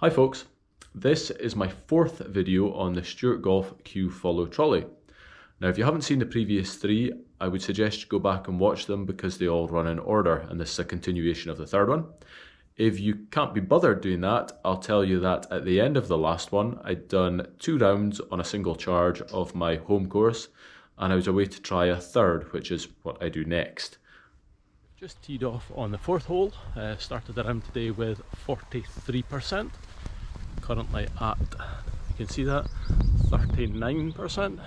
Hi folks, this is my fourth video on the Stewart Golf Q Follow Trolley. Now if you haven't seen the previous three, I would suggest you go back and watch them because they all run in order and this is a continuation of the third one. If you can't be bothered doing that, I'll tell you that at the end of the last one, I'd done two rounds on a single charge of my home course and I was away to try a third, which is what I do next. Just teed off on the fourth hole, uh, started the round today with 43%, currently at, you can see that, 39%,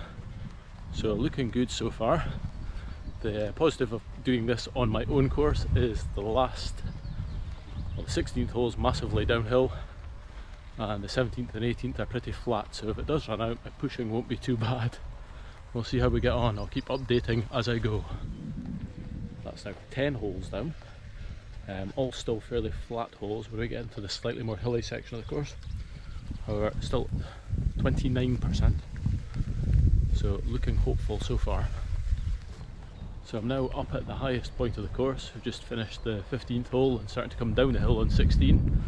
so looking good so far. The positive of doing this on my own course is the last, well the 16th hole is massively downhill, and the 17th and 18th are pretty flat, so if it does run out, my pushing won't be too bad. We'll see how we get on, I'll keep updating as I go. That's now 10 holes down. Um, all still fairly flat holes when we get into the slightly more hilly section of the course. However, still 29%. So looking hopeful so far. So I'm now up at the highest point of the course. We've just finished the 15th hole and starting to come down the hill on 16.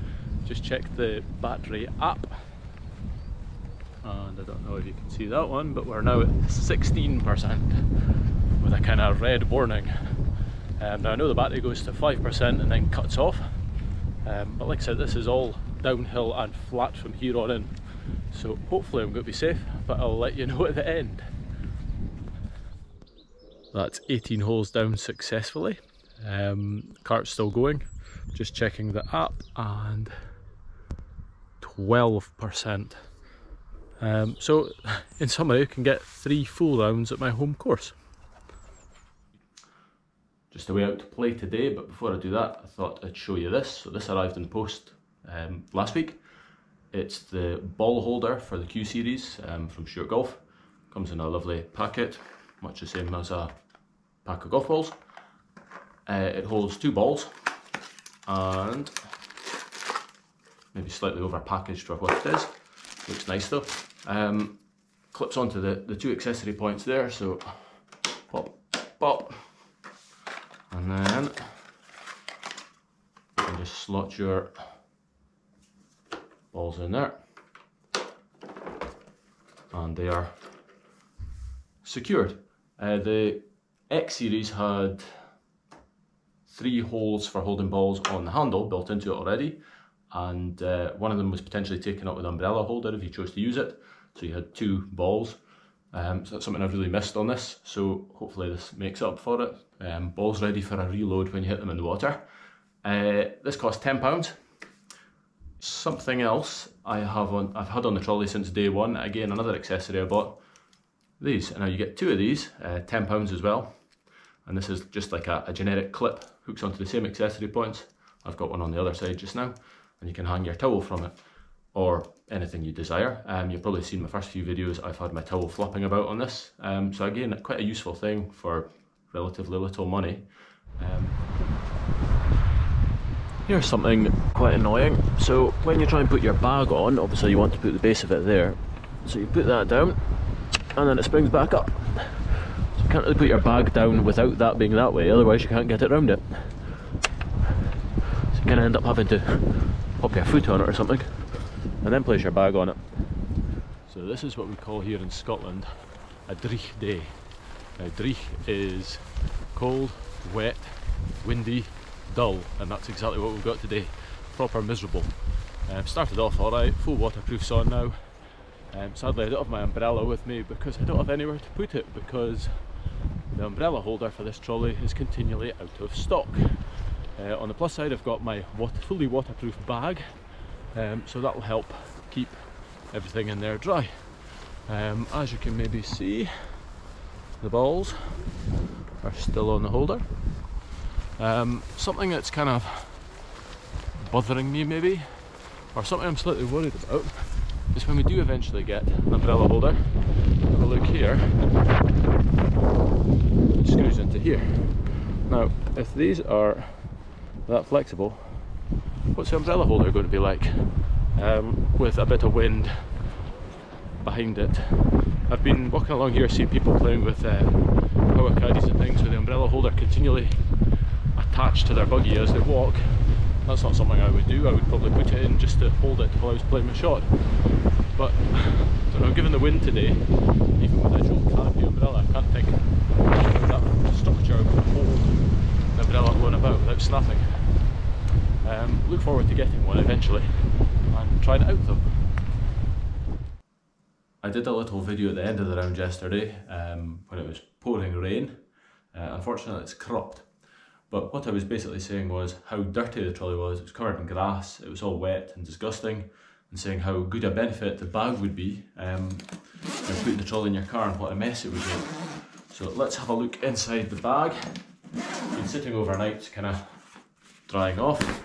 Just checked the battery app. And I don't know if you can see that one, but we're now at 16% with a kind of red warning. Um, now I know the battery goes to 5% and then cuts off, um, but like I said, this is all downhill and flat from here on in. So hopefully I'm going to be safe, but I'll let you know at the end. That's 18 holes down successfully. Um, cart's still going. Just checking the app and 12%. Um, so in summary, I can get three full rounds at my home course just a way out to play today but before I do that I thought I'd show you this so this arrived in post um, last week. It's the ball holder for the Q series um, from Stewart Golf comes in a lovely packet much the same as a pack of golf balls. Uh, it holds two balls and maybe slightly over packaged for what it is. Looks nice though. Um, clips onto the, the two accessory points there so pop pop. And then you can just slot your balls in there and they are secured. Uh, the X series had three holes for holding balls on the handle built into it already and uh, one of them was potentially taken up with an umbrella holder if you chose to use it so you had two balls um, so that's something I've really missed on this, so hopefully this makes up for it. Um, balls ready for a reload when you hit them in the water. Uh, this cost £10. Something else I have on, I've had on the trolley since day one, again another accessory I bought. These, and now you get two of these, uh, £10 as well. And this is just like a, a generic clip, hooks onto the same accessory points. I've got one on the other side just now, and you can hang your towel from it or anything you desire. Um, you've probably seen my first few videos, I've had my towel flopping about on this. Um, so again, quite a useful thing for relatively little money. Um, here's something quite annoying. So when you try and put your bag on, obviously you want to put the base of it there. So you put that down and then it springs back up. So you can't really put your bag down without that being that way, otherwise you can't get it around it. So you kind of end up having to pop your foot on it or something and then place your bag on it. So this is what we call here in Scotland a dreich day. Now dreich is cold, wet, windy, dull and that's exactly what we've got today. Proper miserable. Um, started off alright, full waterproofs on now. Um, sadly I don't have my umbrella with me because I don't have anywhere to put it because the umbrella holder for this trolley is continually out of stock. Uh, on the plus side I've got my water, fully waterproof bag um, so that will help keep everything in there dry. Um, as you can maybe see, the balls are still on the holder. Um, something that's kind of bothering me maybe, or something I'm slightly worried about, is when we do eventually get an umbrella holder, have a look here, it screws into here. Now, if these are that flexible, what's the umbrella holder going to be like um, with a bit of wind behind it. I've been walking along here seeing people playing with uh, power caddies and things with the umbrella holder continually attached to their buggy as they walk that's not something I would do. I would probably put it in just to hold it while I was playing my shot. But, I know, given the wind today, even with a dual canopy umbrella, I can't think how that structure would hold the umbrella going about without snapping. Um, look forward to getting one eventually and trying it out though. I did a little video at the end of the round yesterday um, when it was pouring rain. Uh, unfortunately it's cropped. But what I was basically saying was how dirty the trolley was. It was covered in grass, it was all wet and disgusting, and saying how good a benefit the bag would be um, putting the trolley in your car and what a mess it would be. So let's have a look inside the bag. Been sitting overnight, kind of drying off,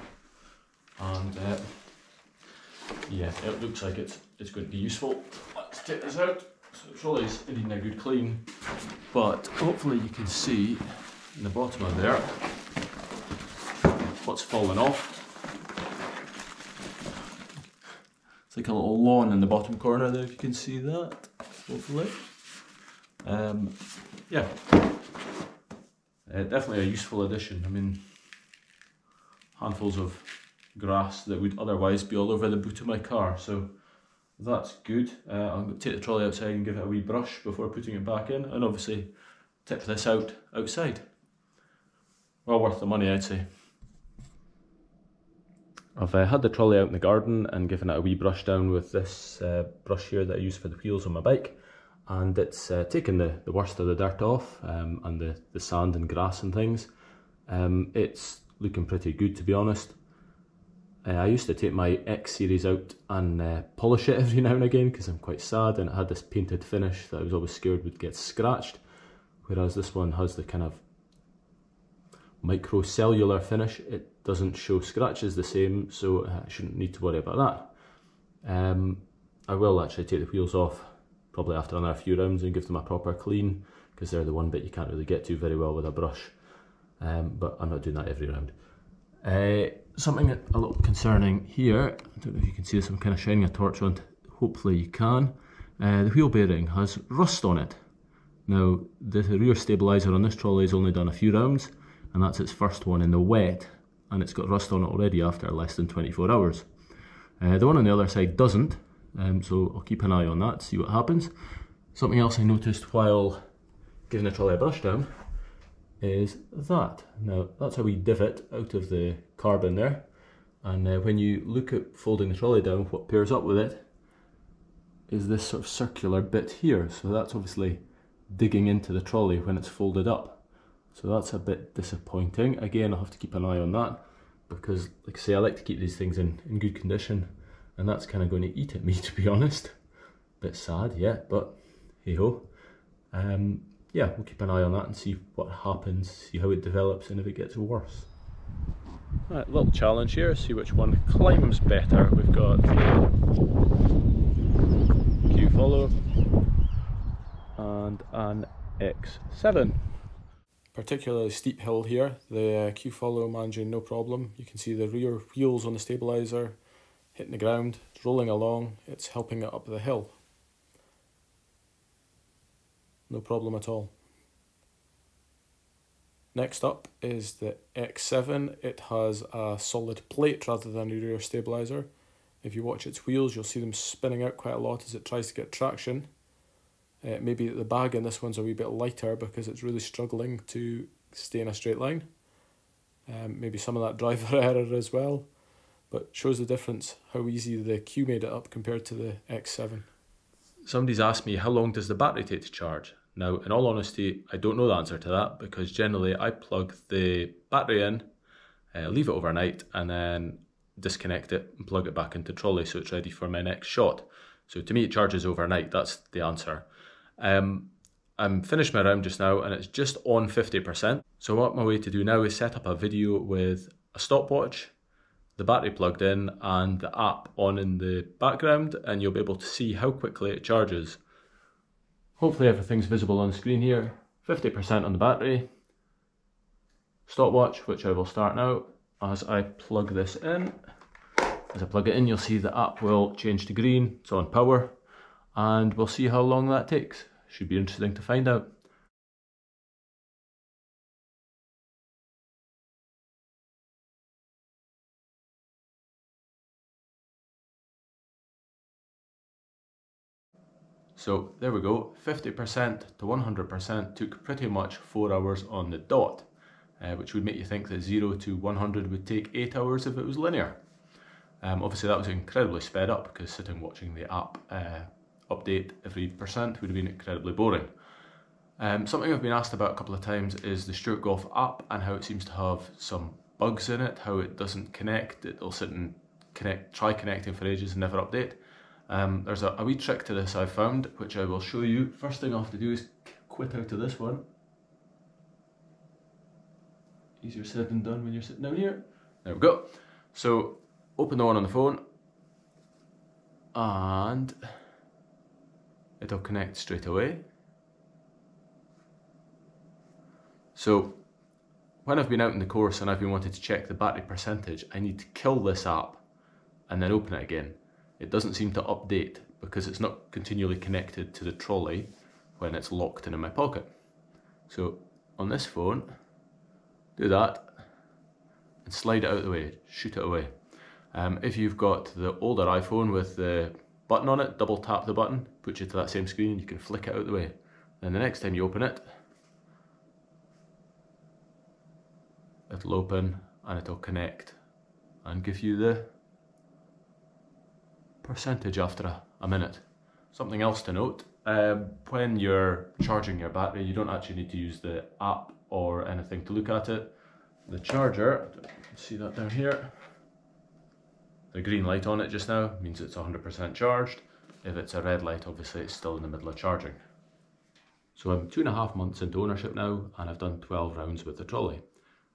and uh, yeah, it looks like it's it's going to be useful. Let's take this out. So the trolley's needing a good clean, but hopefully you can see in the bottom of there what's fallen off. It's like a little lawn in the bottom corner there if you can see that, hopefully. Um, yeah, uh, definitely a useful addition. I mean, handfuls of grass that would otherwise be all over the boot of my car, so that's good. Uh, to take the trolley outside and give it a wee brush before putting it back in, and obviously tip this out outside. Well worth the money, I'd say. I've uh, had the trolley out in the garden and given it a wee brush down with this uh, brush here that I use for the wheels on my bike and it's uh, taken the, the worst of the dirt off um, and the, the sand and grass and things. Um, it's looking pretty good to be honest. Uh, I used to take my X series out and uh, polish it every now and again because I'm quite sad and it had this painted finish that I was always scared would get scratched whereas this one has the kind of microcellular finish. It doesn't show scratches the same, so I shouldn't need to worry about that. Um, I will actually take the wheels off probably after another few rounds and give them a proper clean because they're the one bit you can't really get to very well with a brush. Um, but I'm not doing that every round. Uh, something a little concerning here, I don't know if you can see this, I'm kind of shining a torch on, hopefully you can. Uh, the wheel bearing has rust on it. Now, the rear stabiliser on this trolley has only done a few rounds, and that's its first one in the wet and it's got rust on it already after less than 24 hours. Uh, the one on the other side doesn't, um, so I'll keep an eye on that, see what happens. Something else I noticed while giving the trolley a brush down is that. Now that's a wee divot out of the carbon there and uh, when you look at folding the trolley down what pairs up with it is this sort of circular bit here so that's obviously digging into the trolley when it's folded up. So that's a bit disappointing. Again, I'll have to keep an eye on that because, like I say, I like to keep these things in, in good condition and that's kind of going to eat at me, to be honest. Bit sad, yeah, but hey ho. Um, yeah, we'll keep an eye on that and see what happens, see how it develops and if it gets worse. Right, little challenge here, see which one climbs better. We've got the Q follow and an X7 particularly steep hill here. The uh, Q follow managing no problem. You can see the rear wheels on the stabilizer hitting the ground, it's rolling along, it's helping it up the hill. No problem at all. Next up is the X7. It has a solid plate rather than a rear stabilizer. If you watch its wheels, you'll see them spinning out quite a lot as it tries to get traction. Uh, maybe the bag in this one's a wee bit lighter because it's really struggling to stay in a straight line. Um, maybe some of that driver error as well, but shows the difference how easy the Q made it up compared to the X7. Somebody's asked me how long does the battery take to charge? Now, in all honesty, I don't know the answer to that because generally I plug the battery in, uh, leave it overnight, and then disconnect it and plug it back into trolley so it's ready for my next shot. So to me, it charges overnight. That's the answer. Um, I'm finished my round just now and it's just on 50%. So what my way to do now is set up a video with a stopwatch, the battery plugged in and the app on in the background and you'll be able to see how quickly it charges. Hopefully everything's visible on screen here. 50% on the battery. Stopwatch, which I will start now as I plug this in. As I plug it in, you'll see the app will change to green. It's on power and we'll see how long that takes. Should be interesting to find out. So there we go, 50% to 100% took pretty much 4 hours on the dot, uh, which would make you think that 0 to 100 would take 8 hours if it was linear. Um, obviously that was incredibly sped up because sitting watching the app uh, update every percent would have been incredibly boring. Um, something I've been asked about a couple of times is the Stewart Golf app and how it seems to have some bugs in it, how it doesn't connect, it'll sit and connect, try connecting for ages and never update. Um, there's a, a, wee trick to this I've found, which I will show you. First thing I have to do is quit out of this one. Easier said than done when you're sitting down here. There we go. So open the one on the phone and it'll connect straight away. So when I've been out in the course and I've been wanting to check the battery percentage, I need to kill this app and then open it again. It doesn't seem to update because it's not continually connected to the trolley when it's locked in, my pocket. So on this phone, do that and slide it out of the way, shoot it away. Um, if you've got the older iPhone with the button on it, double tap the button, puts you to that same screen and you can flick it out the way. Then the next time you open it, it'll open and it'll connect and give you the percentage after a, a minute. Something else to note, um, when you're charging your battery you don't actually need to use the app or anything to look at it. The charger, see that down here, the green light on it just now means it's 100% charged. If it's a red light obviously it's still in the middle of charging. So I'm two and a half months into ownership now and I've done 12 rounds with the trolley.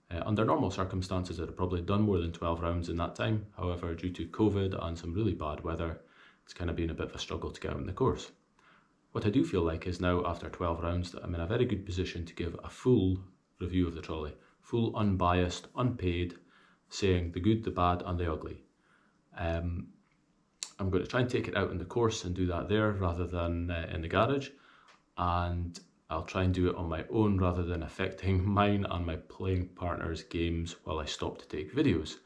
Uh, under normal circumstances, I'd have probably done more than 12 rounds in that time. However, due to COVID and some really bad weather, it's kind of been a bit of a struggle to get out in the course. What I do feel like is now, after 12 rounds, that I'm in a very good position to give a full review of the trolley. Full, unbiased, unpaid, saying the good, the bad and the ugly. Um, I'm going to try and take it out in the course and do that there rather than uh, in the garage. And I'll try and do it on my own rather than affecting mine and my playing partner's games while I stop to take videos.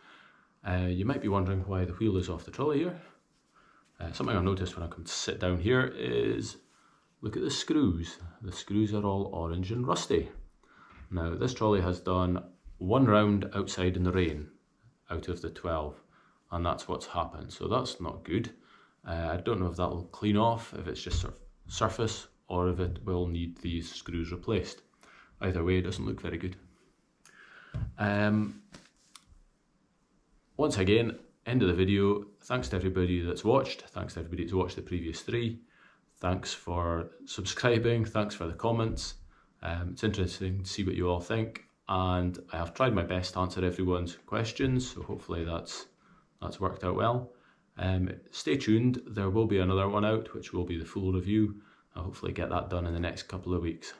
Uh, you might be wondering why the wheel is off the trolley here. Uh, something I've noticed when I come to sit down here is look at the screws. The screws are all orange and rusty. Now this trolley has done one round outside in the rain out of the 12 and that's what's happened so that's not good. Uh, I don't know if that will clean off, if it's just a surface or if it will need these screws replaced. Either way, it doesn't look very good. Um, once again, end of the video. Thanks to everybody that's watched. Thanks to everybody that's watched the previous three. Thanks for subscribing. Thanks for the comments. Um, it's interesting to see what you all think. And I have tried my best to answer everyone's questions. So hopefully that's, that's worked out well. Um, stay tuned. There will be another one out, which will be the full review. I'll hopefully get that done in the next couple of weeks.